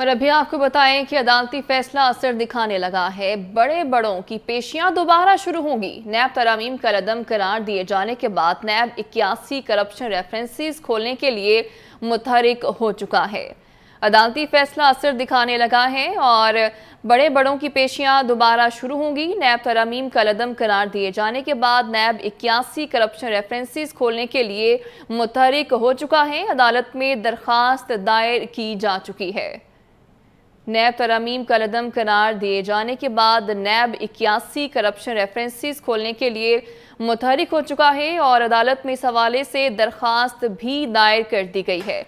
और अभी आपको बताएँ कि अदालती फैसला असर दिखाने लगा है। बड़े बड़ों की पेशियाँ दोबारा शुरू होंगी। नैब तरामीम का रदम करार दिए जाने के बाद नैब इक्यासी करप्शन रेफरेंसेस खोलने के लिए मुतहरिक हो चुका है। अदालती फैसला असर दिखाने लगा है और बड़े बड़ों की पेशियाँ दोबारा शुरू होंगी। नैब तरामीम का लदम करार दिए जाने के बाद नैब इक्यासी करप्शन रेफरेंसेस खोलने के लिए मुतहरिक हो चुका है। अदालत में दरखास्त दायर की जा चुकी है। नैब तरमीम का लदम करार दिए जाने के बाद नैब इक्यासी करप्शन रेफरेंसेस खोलने के लिए मुतहरिक हो चुका है और अदालत में इस हवाले से दरख्वास्त भी दायर कर दी गई है।